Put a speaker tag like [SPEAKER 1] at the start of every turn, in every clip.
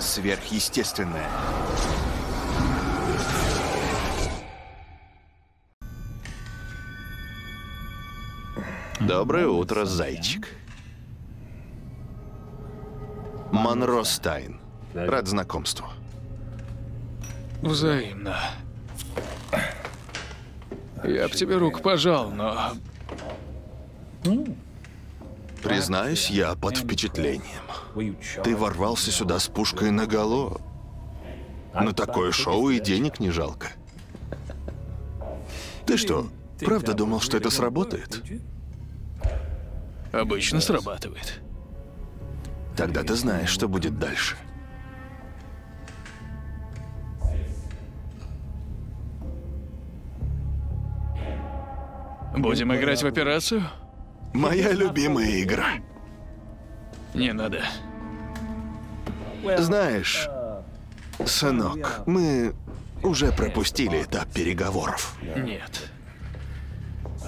[SPEAKER 1] сверхъестественное. Доброе утро, зайчик. Монро Стайн. Рад знакомству.
[SPEAKER 2] Взаимно. Я б тебе руку пожал, но...
[SPEAKER 1] Признаюсь, я под впечатлением. Ты ворвался сюда с пушкой наголо. На такое шоу и денег не жалко. Ты что, правда думал, что это сработает?
[SPEAKER 2] Обычно срабатывает.
[SPEAKER 1] Тогда ты знаешь, что будет дальше.
[SPEAKER 2] Будем играть в операцию?
[SPEAKER 1] Моя любимая игра.
[SPEAKER 2] Не надо.
[SPEAKER 1] Знаешь, сынок, мы уже пропустили этап переговоров.
[SPEAKER 2] Нет.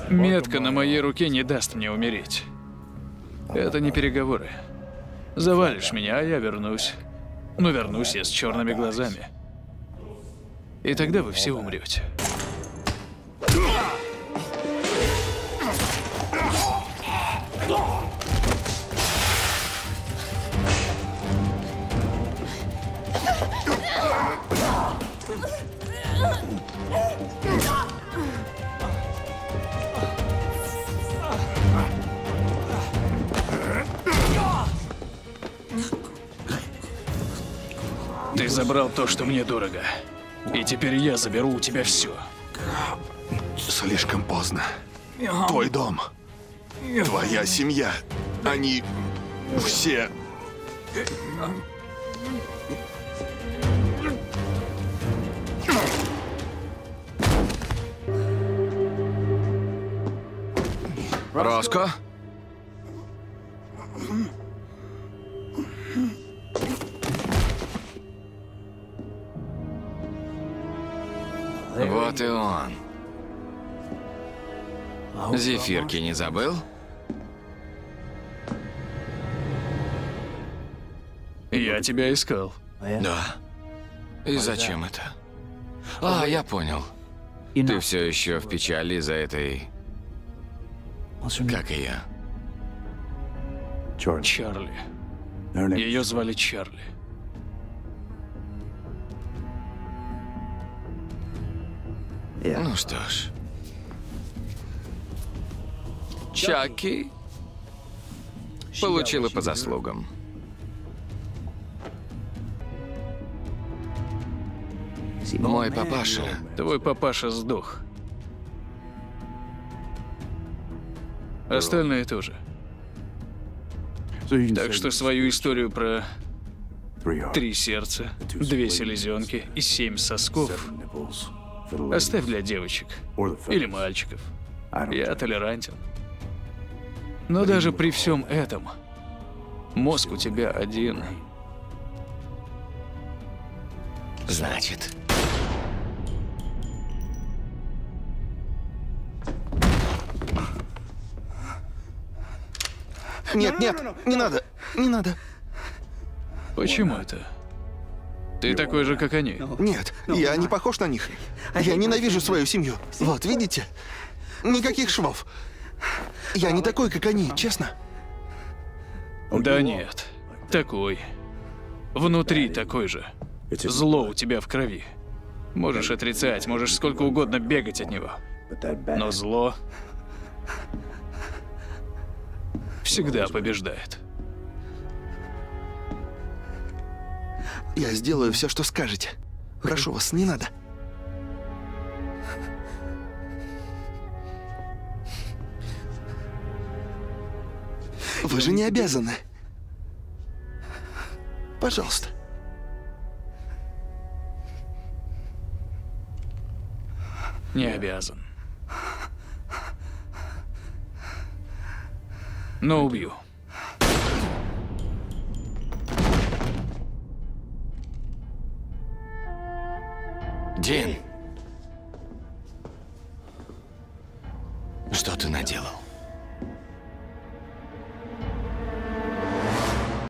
[SPEAKER 2] Метка на моей руке не даст мне умереть. Это не переговоры. Завалишь меня, а я вернусь. Но вернусь я с черными глазами. И тогда вы все умрете. Ты забрал то, что мне дорого. И теперь я заберу у тебя все.
[SPEAKER 1] Слишком поздно. Твой дом, твоя семья, они все...
[SPEAKER 3] Роско? Вот и он. Зефирки не забыл?
[SPEAKER 2] Я тебя искал.
[SPEAKER 3] Да. И зачем это? А, я понял. Ты все еще в печали из-за этой... Как и я.
[SPEAKER 2] Чарли. Ее звали Чарли.
[SPEAKER 3] Ну что ж. Чаки получила по заслугам. Мой папаша
[SPEAKER 2] Твой папаша сдох. Остальные тоже. Так что свою историю про три сердца, две селезенки и семь сосков оставь для девочек или мальчиков. Я толерантен. Но даже при всем этом мозг у тебя один.
[SPEAKER 3] Значит,
[SPEAKER 1] Нет, нет, не надо, не надо.
[SPEAKER 2] Почему это? Ты такой же, как они.
[SPEAKER 1] Нет, я не похож на них. Я ненавижу свою семью. Вот, видите? Никаких швов. Я не такой, как они, честно.
[SPEAKER 2] Да нет, такой. Внутри такой же. Зло у тебя в крови. Можешь отрицать, можешь сколько угодно бегать от него. Но зло всегда побеждает.
[SPEAKER 1] Я сделаю все, что скажете. Прошу вас, не надо. Вы же не обязаны. Пожалуйста.
[SPEAKER 2] Не обязан. Но убью.
[SPEAKER 3] Дин! Что ты наделал?